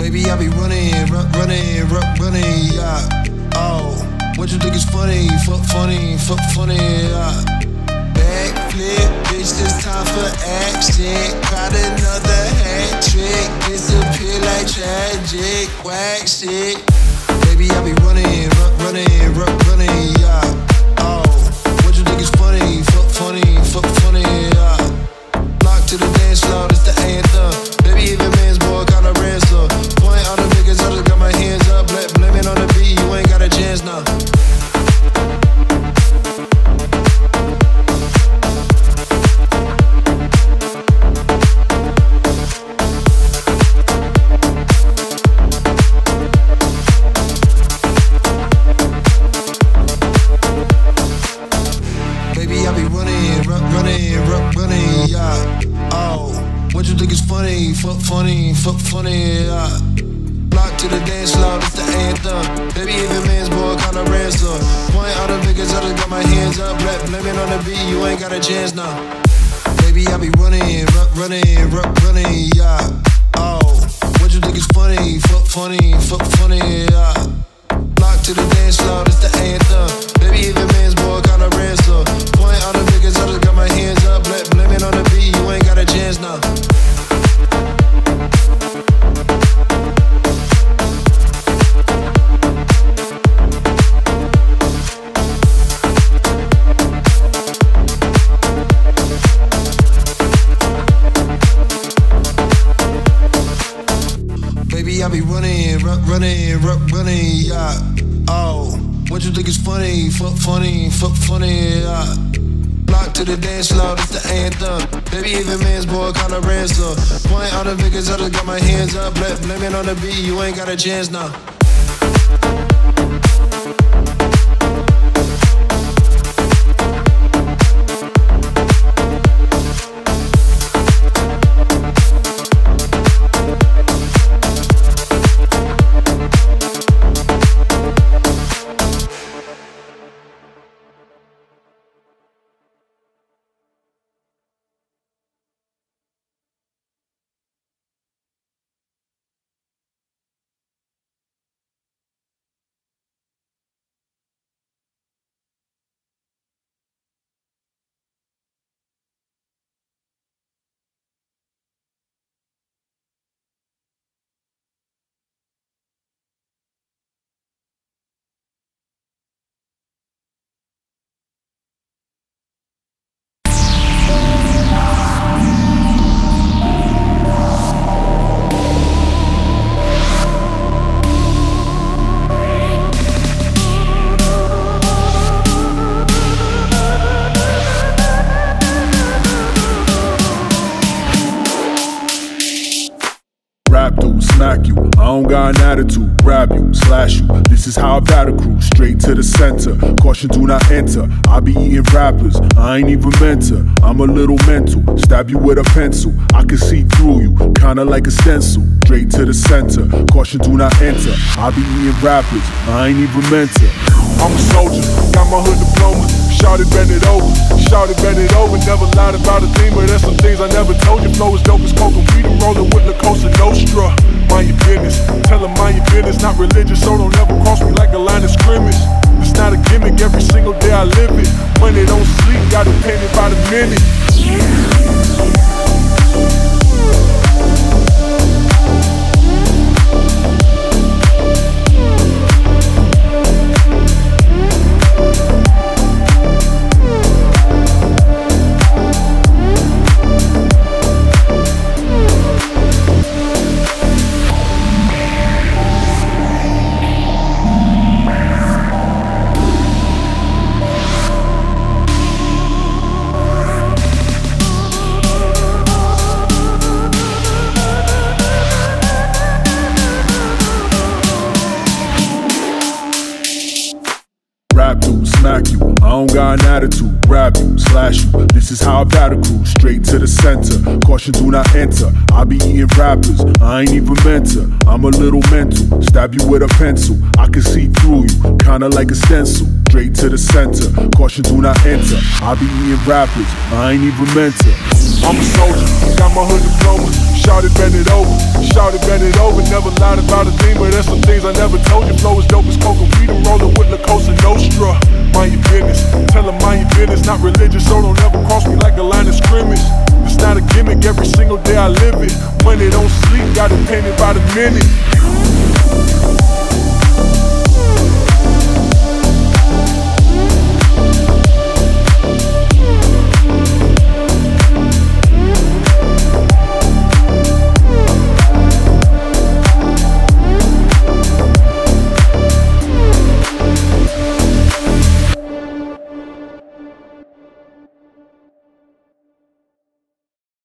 Baby, I be running, run, running, run, running, yeah. Oh, what you think is funny? Fuck funny, fuck funny, yeah. Backflip, bitch, this time for action. Got another hat trick, disappear like tragic, whack shit. Baby, I be running, run, running, run, running, yeah. Be running, run, running, run, running, yeah. Oh, what you think is funny? Fuck funny, fuck funny, yeah. Block to the dance floor, it's the anthem. Baby, even man's boy got a ransom. Point all the niggas, I just got my hands up. Blame it on the beat, you ain't got a chance now. Baby, I be running, run, running, run, running, yeah. Oh, what you think is funny? Fuck funny, fuck funny, yeah. Running, run, running, yeah. Oh, what you think is funny? Fuck funny, fuck funny, yeah. Block to the dance floor, it's the anthem. Baby, even man's boy got a ransom. Point all the niggas, I just got my hands up. Blame on the beat, you ain't got a chance now. Rap dude, smack you. I don't got an attitude. Grab you, slash you. This is how I battle crew, straight to the center. Caution, do not enter. I be eating rappers, I ain't even meant to. I'm a little mental. Stab you with a pencil. I can see through you, kinda like a stencil. Straight to the center. Caution, do not enter. I be eating rappers, I ain't even meant to. I'm a soldier, got my hood diploma. Shouted, bend it over. Shouted, bend it over. Never lied about a thing, but there's some things I never told you. Flow is dope as coke weed. I'm rolling with La Cosa Nostra. Mind your business. Tell them mind your business. Not religious, so don't ever cross me like a line of scrimmage. It's not a gimmick. Every single day I live it. Money don't sleep. Got it painted by the minute. Attitude. Grab you, slash you. This is how I battle crew, straight to the center. Caution, do not enter. I be eating rappers, I ain't even meant to. I'm a little mental. Stab you with a pencil. I can see through you, kinda like a stencil. straight to the center. Caution, do not enter. I be eating rappers, I ain't even meant to. I'm a soldier, got my hood diploma. It, bend it over. Shout Never lied about a thing, but there's some things I never told you. Flow is dope as coca. We done rolling with La Cosa Nostra. Mind your business. Tell them mind your business. Not religious, so don't ever cross me like a line of scrimmage. It's not a gimmick. Every single day I live it. Money don't sleep. Got it painted by the minute.